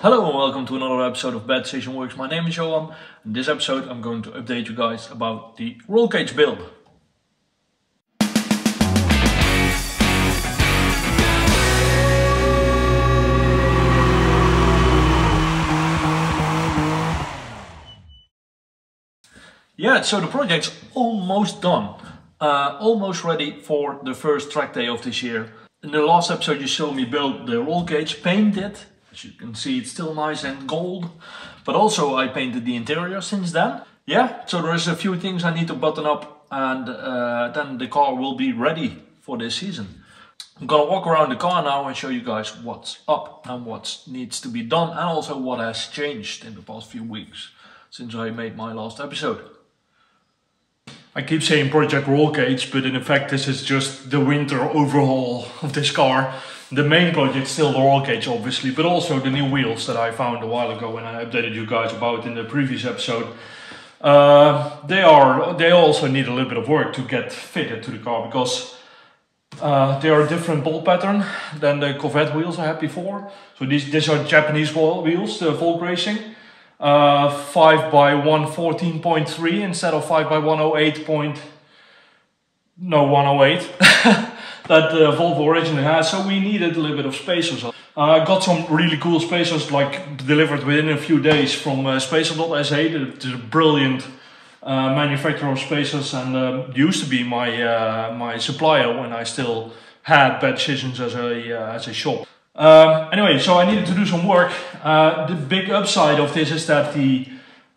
Hello and welcome to another episode of Bad Decision Works. My name is Johan. In this episode, I'm going to update you guys about the roll cage build. Yeah, so the project's almost done. Uh, almost ready for the first track day of this year. In the last episode you saw me build the roll cage, paint it. As you can see it's still nice and gold. But also I painted the interior since then. Yeah, so there is a few things I need to button up and uh, then the car will be ready for this season. I'm gonna walk around the car now and show you guys what's up and what needs to be done and also what has changed in the past few weeks since I made my last episode. I keep saying Project Roll Cage, but in effect this is just the winter overhaul of this car. The main project still the roll cage obviously, but also the new wheels that I found a while ago and I updated you guys about in the previous episode. Uh, they are they also need a little bit of work to get fitted to the car because uh, they are a different bolt pattern than the Corvette wheels I had before. So these these are Japanese wheels, the Volk Racing uh, 5 by 114.3 instead of 5 by 108 point no 108 that uh, Volvo originally has so we needed a little bit of spacers uh, I uh, got some really cool spacers like delivered within a few days from uh, spacer.sa the, the brilliant uh, manufacturer of spacers. And uh, used to be my uh, my supplier when I still had bad decisions as a as a shop. Um, anyway, so I needed to do some work. Uh, the big upside of this is that the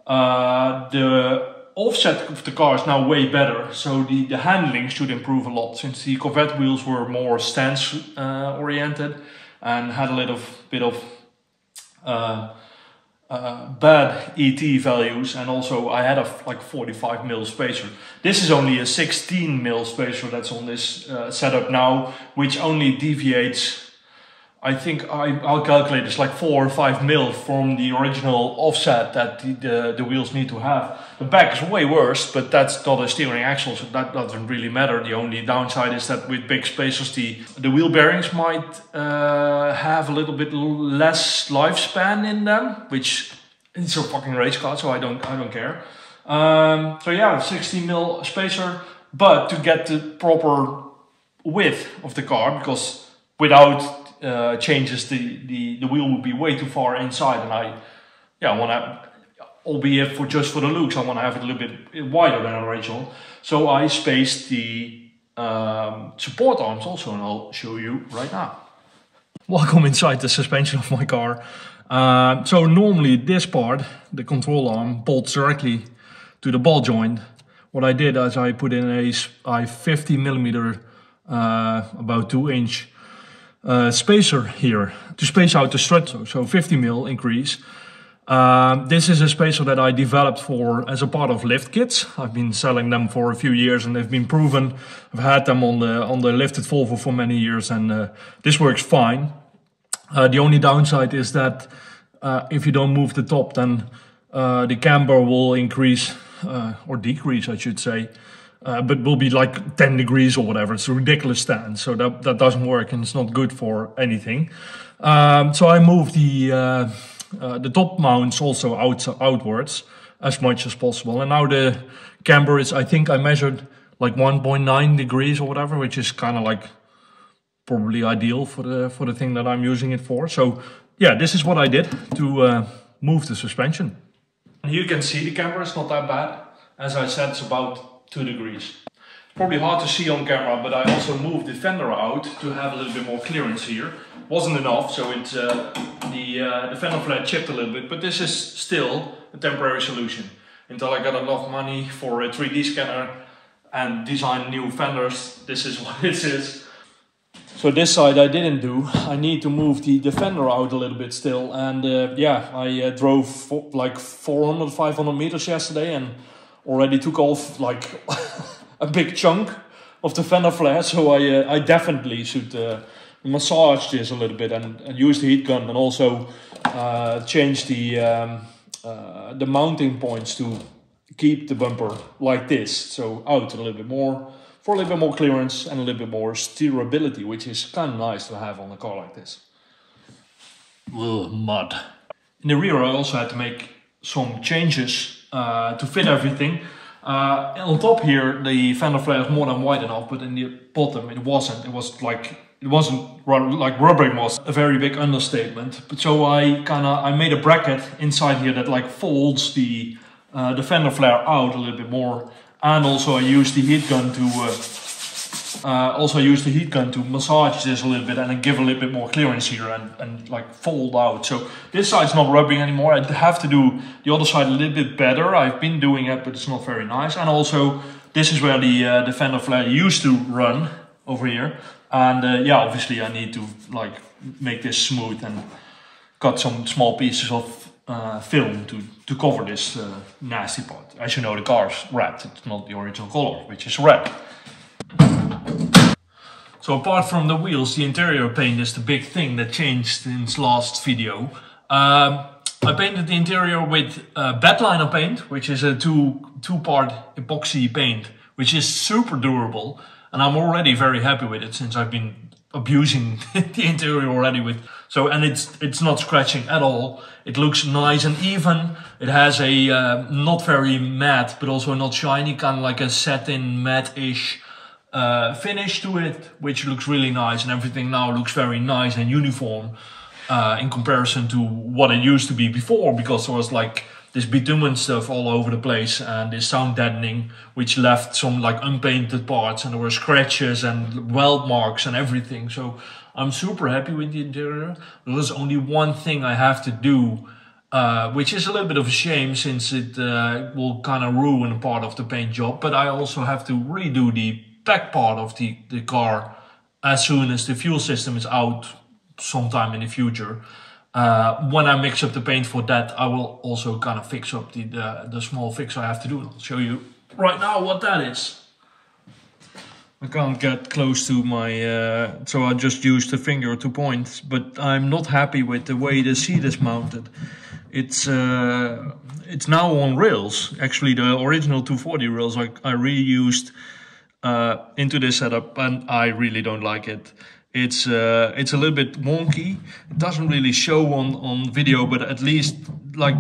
uh, the offset of the car is now way better. So the, the handling should improve a lot since the Corvette wheels were more stance uh, oriented and had a little bit of uh, uh, bad ET values and also I had a like 45 mil spacer. This is only a 16 mil spacer that's on this uh, setup now, which only deviates I think I, I'll calculate it's like four or five mil from the original offset that the, the, the, wheels need to have. The back is way worse, but that's not a steering axle, so that doesn't really matter. The only downside is that with big spacers, the, the wheel bearings might uh, have a little bit less lifespan in them, which it's a fucking race car, so I don't, I don't care. Um, so yeah, 16 mil spacer, but to get the proper width of the car, because without uh, changes, the, the, the wheel would be way too far inside. And I, yeah, I want to, albeit for just for the looks, I want to have it a little bit wider than original. So I spaced the um, support arms also, and I'll show you right now. Welcome inside the suspension of my car. Uh, so normally this part, the control arm, bolts directly to the ball joint. What I did is I put in a, a 50 millimeter, uh, about two inch uh, spacer here to space out the strut, so, so 50 mil increase. Uh, this is a spacer that I developed for as a part of lift kits. I've been selling them for a few years and they've been proven. I've had them on the on the lifted Volvo for many years and uh, this works fine. Uh, the only downside is that uh, if you don't move the top, then uh, the camber will increase or decrease, I should say uh, but will be like 10 degrees or whatever. It's a ridiculous stand, so that, that doesn't work and it's not good for anything. Um, so I moved the uh, uh, the top mounts also out outwards as much as possible, and now the camber is. I think I measured like 1.9 degrees or whatever, which is kind of like probably ideal for the for the thing that I'm using it for. So yeah, this is what I did to uh, move the suspension. You can see the camber is not that bad. As I said, it's about 2 degrees. Probably hard to see on camera, but I also moved the fender out to have a little bit more clearance here. Wasn't enough, so it, uh, the, uh, the fender flare chipped a little bit, but this is still a temporary solution. Until I got enough money for a 3D scanner and design new fenders, this is what this is. So this side I didn't do. I need to move the, the fender out a little bit still. And uh, yeah, I uh, drove for like 400, 500 meters yesterday and already took off like a big chunk of the fender flare. So I uh, I definitely should uh, massage this a little bit and, and use the heat gun and also uh, change the um, uh, the mounting points to keep the bumper like this. So out a little bit more for a little bit more clearance and a little bit more steerability, which is kind of nice to have on a car like this. Ugh, mud. in the rear, I also had to make some changes uh, to fit everything. Uh, on top here, the fender flare is more than wide enough, but in the bottom it wasn't. It was like it wasn't like rubbering was a very big understatement. But so I kind of I made a bracket inside here that like folds the uh, the fender flare out a little bit more, and also I used the heat gun to uh, also use the heat gun to massage this a little bit and then give a little bit more clearance here and, and like fold out. So this side's not rubbing anymore. I have to do the other side a little bit better. I've been doing it, but it's not very nice. And also this is where the, uh, the fender flare used to run over here. And uh, yeah, obviously I need to like make this smooth and cut some small pieces of uh, film to, to cover this uh, nasty part. As you know, the car's wrapped. It's not the original color, which is red. So apart from the wheels, the interior paint is the big thing that changed since last video. Um, I painted the interior with uh, Bedliner paint, which is a two two part epoxy paint, which is super durable, and I'm already very happy with it since I've been abusing the interior already with so and it's it's not scratching at all it looks nice and even it has a uh, not very matte but also not shiny kind of like a satin matte-ish uh, finish to it, which looks really nice, and everything now looks very nice and uniform uh, in comparison to what it used to be before, because there was like this bitumen stuff all over the place and this sound deadening, which left some like unpainted parts, and there were scratches and weld marks and everything. So I'm super happy with the interior. There's only one thing I have to do. Uh, which is a little bit of a shame since it uh, will kind of ruin part of the paint job. But I also have to redo the back part of the, the car as soon as the fuel system is out sometime in the future. Uh, when I mix up the paint for that, I will also kind of fix up the, the, the small fix I have to do. I'll show you right now what that is. I can't get close to my, uh, so I just used the finger to point, but I'm not happy with the way the seat is mounted. It's uh, it's now on rails. Actually, the original 240 rails I, I reused uh, into this setup and I really don't like it. It's uh, it's a little bit wonky. It doesn't really show on, on video, but at least like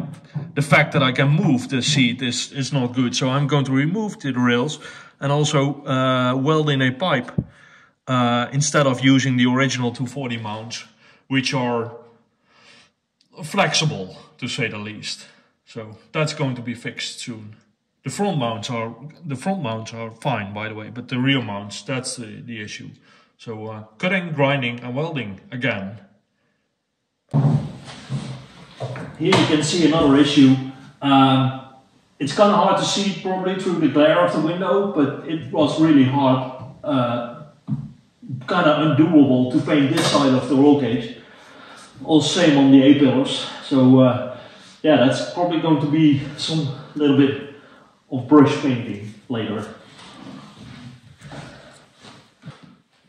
the fact that I can move the seat is, is not good. So I'm going to remove the rails and also uh, weld in a pipe uh, instead of using the original 240 mounts, which are flexible to say the least. So that's going to be fixed soon. The front mounts are the front mounts are fine, by the way, but the rear mounts that's the, the issue. So uh, cutting, grinding, and welding again. Here you can see another issue. Um, it's kind of hard to see probably through the glare of the window, but it was really hard, uh, kind of undoable to paint this side of the roll cage. All same on the A-pillars. So uh, yeah, that's probably going to be some little bit of brush painting later.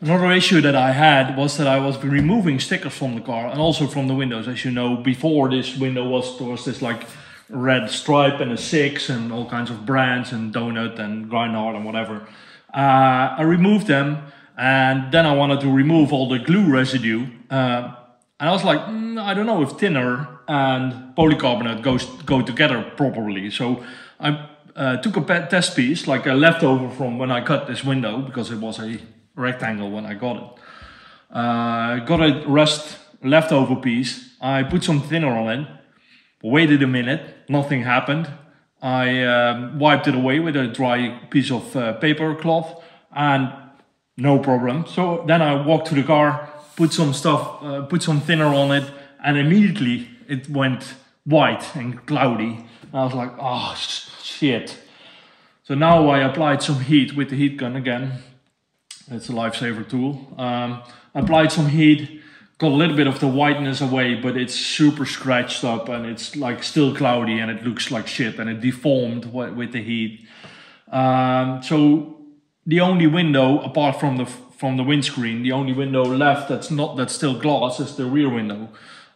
Another issue that I had was that I was removing stickers from the car and also from the windows. As you know, before this window was there was this like red stripe and a six and all kinds of brands and donut and Grindhard and whatever. Uh, I removed them and then I wanted to remove all the glue residue. Uh, and I was like, mm, I don't know if thinner and polycarbonate goes go together properly. So I uh, took a test piece, like a leftover from when I cut this window, because it was a rectangle when I got it. Uh, got a rust leftover piece. I put some thinner on it, waited a minute, nothing happened. I um, wiped it away with a dry piece of uh, paper cloth and no problem. So then I walked to the car, put some stuff, uh, put some thinner on it, and immediately it went white and cloudy. And I was like, oh, shit. So now I applied some heat with the heat gun again. It's a lifesaver tool. Um, applied some heat, got a little bit of the whiteness away, but it's super scratched up and it's like still cloudy and it looks like shit and it deformed with the heat. Um, so the only window apart from the from the windscreen, the only window left that's not that's still glass is the rear window.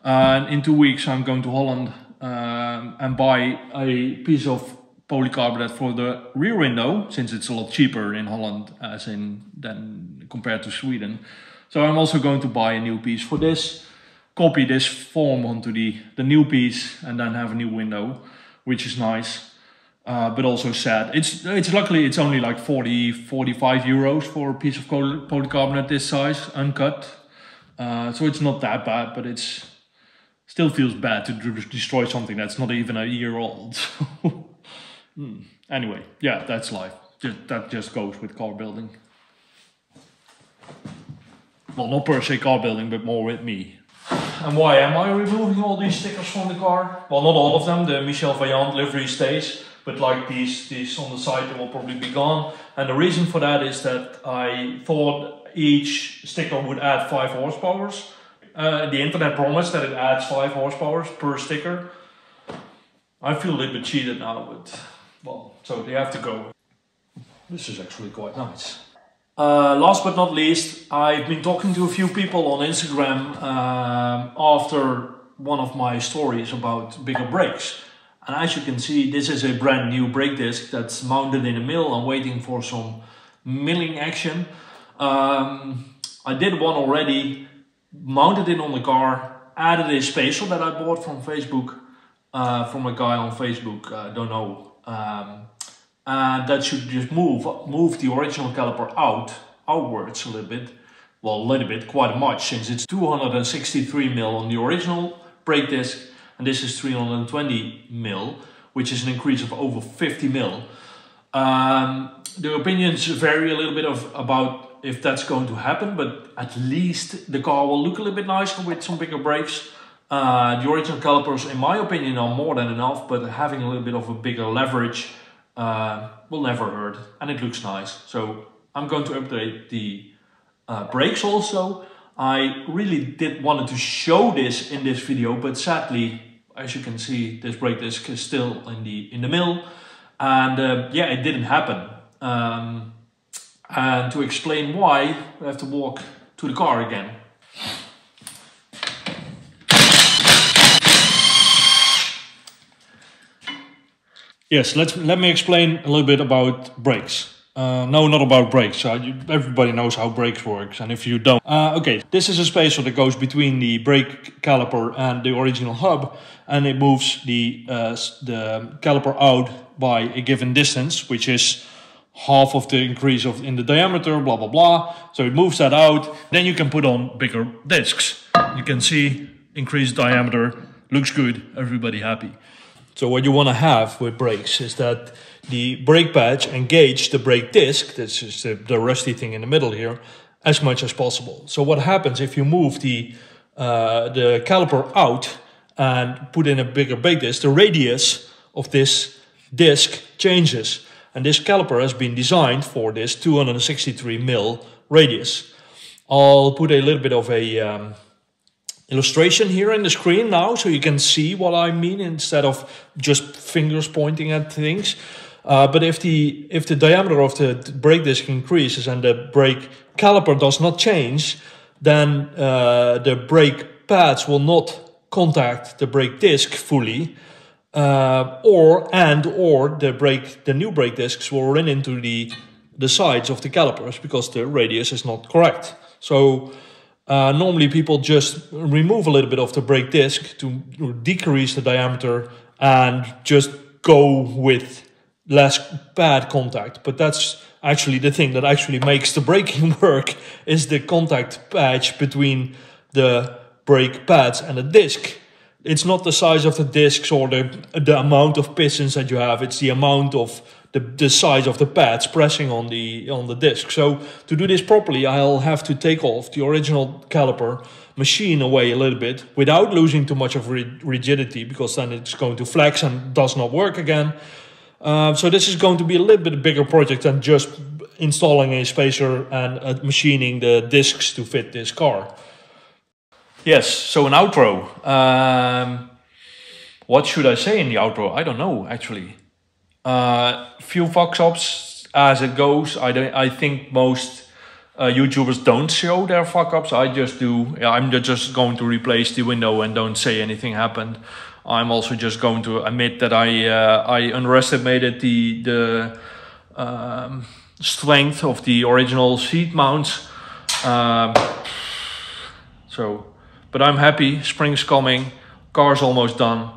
And in two weeks, I'm going to Holland um, and buy a piece of polycarbonate for the rear window, since it's a lot cheaper in Holland as in than compared to Sweden. So I'm also going to buy a new piece for this. copy this form onto the, the new piece and then have a new window, which is nice. Uh, but also sad. It's it's luckily it's only like 40, 45 euros for a piece of polycarbonate this size, uncut. Uh, so it's not that bad, but it's still feels bad to destroy something that's not even a year old. hmm. Anyway, yeah, that's life. Just, that just goes with car building. Well, not per se car building, but more with me. And why am I removing all these stickers from the car? Well, not all of them. The Michel Vaillant livery stays, but like these, these on the side, they will probably be gone. And the reason for that is that I thought each sticker would add 5 horsepower. Uh, the internet promised that it adds 5 horsepower per sticker. I feel a little bit cheated now, but well, so they have to go. This is actually quite nice. Uh, last but not least, I've been talking to a few people on Instagram um, after one of my stories about bigger brakes. And as you can see, this is a brand new brake disc that's mounted in a mill. I'm waiting for some milling action. Um, I did one already, mounted it on the car, added a spacer that I bought from Facebook, uh, from a guy on Facebook, I uh, don't know. Um, and that should just move, move the original caliper out, outwards a little bit. Well, a little bit, quite much, since it's 263 mil on the original brake disc, and this is 320 mil, which is an increase of over 50 mil. Um, the opinions vary a little bit of about if that's going to happen, but at least the car will look a little bit nicer with some bigger brakes. Uh, the original calipers, in my opinion, are more than enough, but having a little bit of a bigger leverage uh, will never hurt, and it looks nice. So I'm going to update the uh, brakes also. I really did wanted to show this in this video, but sadly, as you can see, this brake disc is still in the in the mill, and uh, yeah, it didn't happen. Um, and to explain why, we have to walk to the car again. Yes, let's let me explain a little bit about brakes. Uh, no, not about brakes. Uh, you, everybody knows how brakes works, and if you don't, uh, okay, this is a spacer that goes between the brake caliper and the original hub, and it moves the uh, the caliper out by a given distance, which is half of the increase of in the diameter, blah blah blah. So it moves that out. Then you can put on bigger discs. You can see increased diameter looks good. Everybody happy. So what you want to have with brakes is that the brake patch engage the brake disc, this is the, the, rusty thing in the middle here, as much as possible. So what happens if you move the, uh, the caliper out and put in a bigger brake disc, the radius of this disc changes. And this caliper has been designed for this 263 mil radius. I'll put a little bit of a um, illustration here in the screen now so you can see what I mean instead of just fingers pointing at things. Uh, but if the if the diameter of the brake disc increases and the brake caliper does not change, then uh, the brake pads will not contact the brake disc fully, uh, or and or the brake the new brake discs will run into the the sides of the calipers because the radius is not correct. So uh, normally people just remove a little bit of the brake disc to decrease the diameter and just go with less bad contact. But that's actually the thing that actually makes the braking work is the contact patch between the brake pads and the disc. It's not the size of the discs or the, the amount of pistons that you have, it's the amount of the, the size of the pads pressing on the on the disc. So to do this properly, I'll have to take off the original caliper, machine away a little bit without losing too much of rigidity because then it's going to flex and does not work again. Uh, so this is going to be a little bit bigger project than just installing a spacer and uh, machining the discs to fit this car. Yes, so an outro. Um, what should I say in the outro? I don't know actually. Uh, few fuck ups as it goes. I don't. I think most uh, YouTubers don't show their fuck ups. I just do. I'm just going to replace the window and don't say anything happened. I'm also just going to admit that I uh, I underestimated the the um, strength of the original seat mounts. Um, so But I'm happy. Spring's coming. Car's almost done.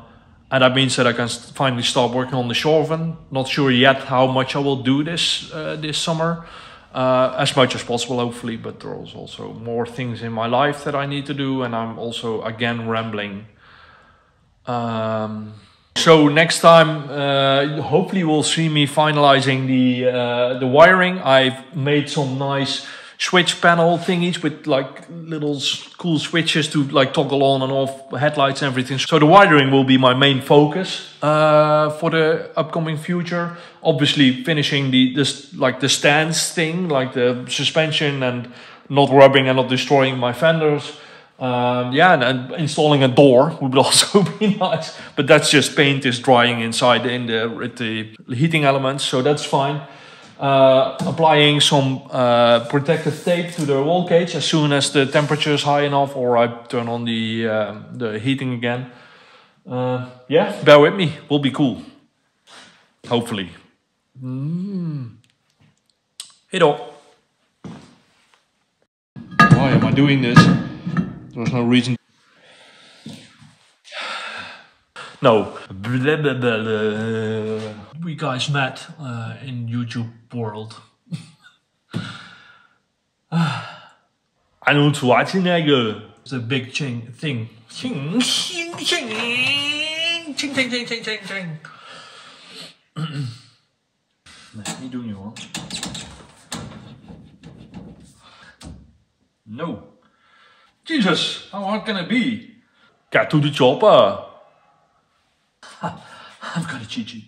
And that means that I can finally start working on the Chauffin. Not sure yet how much I will do this uh, this summer. Uh, as much as possible, hopefully. But there's also more things in my life that I need to do, and I'm also again rambling. Um, so next time, uh, hopefully, you will see me finalizing the uh, the wiring. I've made some nice switch panel thingies with like little cool switches to like toggle on and off headlights and everything. So the wiring will be my main focus uh, for the upcoming future. Obviously finishing the this like the stands thing, like the suspension and not rubbing and not destroying my fenders. Um, yeah, and, and, installing a door would also be nice, but that's just paint is drying inside in the, the heating elements, so that's fine uh, applying some uh, protective tape to the roll cage as soon as the temperature is high enough or I turn on the, uh, the heating again. Uh, yeah, bear with me, We'll be cool. Hopefully. Mm. Hey Why am I doing this? There's no reason No. We guys met uh, in YouTube world. Arnold Schwarzenegger. It's a big ching thing. Ching, ching, ching, ching, ching, ching, ching, ching, ching. nee, niet doen joh. No. Jesus, how hard can it be? Get to the chopper. I've got a sheet.